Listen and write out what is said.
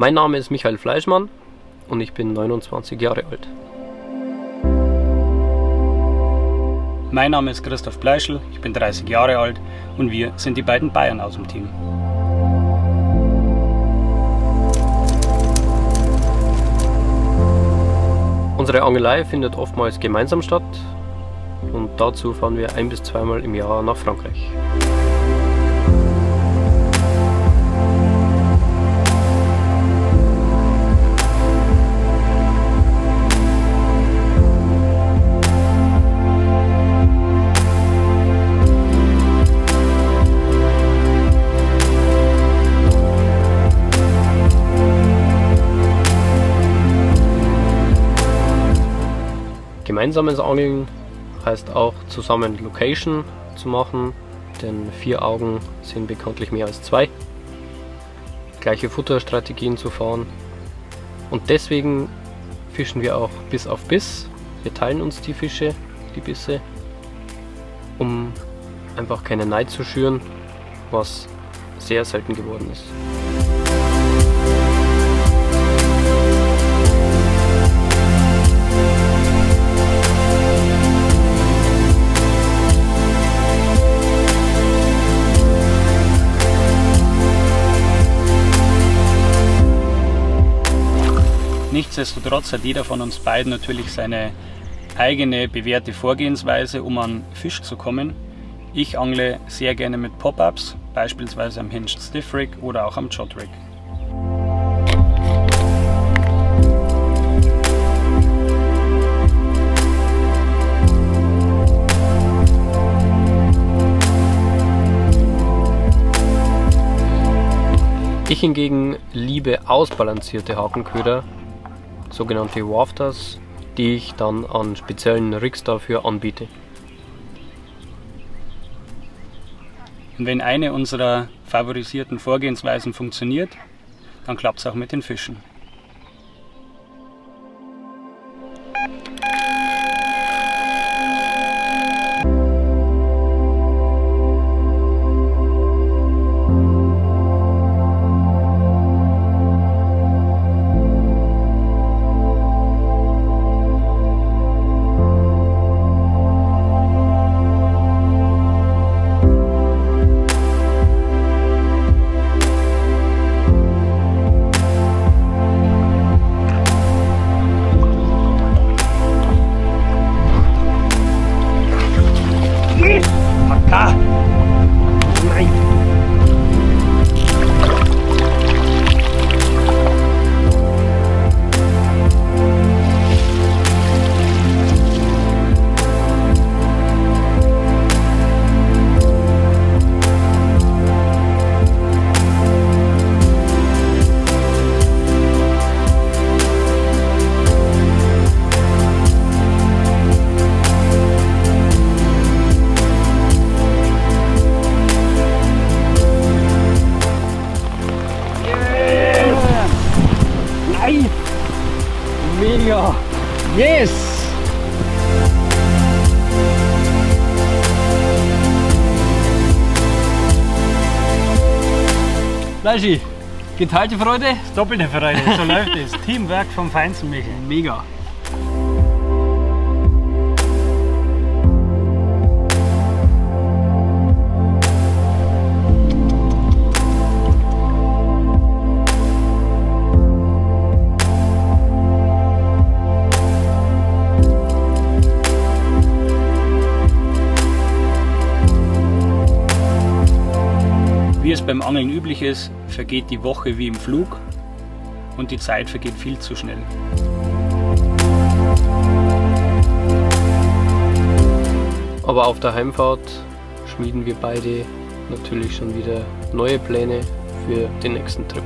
Mein Name ist Michael Fleischmann und ich bin 29 Jahre alt. Mein Name ist Christoph Bleischl, ich bin 30 Jahre alt und wir sind die beiden Bayern aus dem Team. Unsere Angelei findet oftmals gemeinsam statt und dazu fahren wir ein bis zweimal im Jahr nach Frankreich. Gemeinsames Angeln heißt auch zusammen Location zu machen, denn vier Augen sind bekanntlich mehr als zwei. Gleiche Futterstrategien zu fahren und deswegen fischen wir auch Biss auf Biss. Wir teilen uns die Fische, die Bisse, um einfach keinen Neid zu schüren, was sehr selten geworden ist. Nichtsdestotrotz hat jeder von uns beiden natürlich seine eigene bewährte Vorgehensweise, um an Fisch zu kommen. Ich angle sehr gerne mit Pop-Ups, beispielsweise am Hinged Stiff Rig oder auch am Jot Rig. Ich hingegen liebe ausbalancierte Hakenköder, sogenannte Wafters, die ich dann an speziellen Rigs dafür anbiete. Und wenn eine unserer favorisierten Vorgehensweisen funktioniert, dann klappt es auch mit den Fischen. Mega! Yes! Fleischi, geteilte Freude, doppelte Freude. So läuft es. Teamwork vom Feinsten, Michael. Mega! Beim Angeln üblich ist, vergeht die Woche wie im Flug und die Zeit vergeht viel zu schnell. Aber auf der Heimfahrt schmieden wir beide natürlich schon wieder neue Pläne für den nächsten Trip.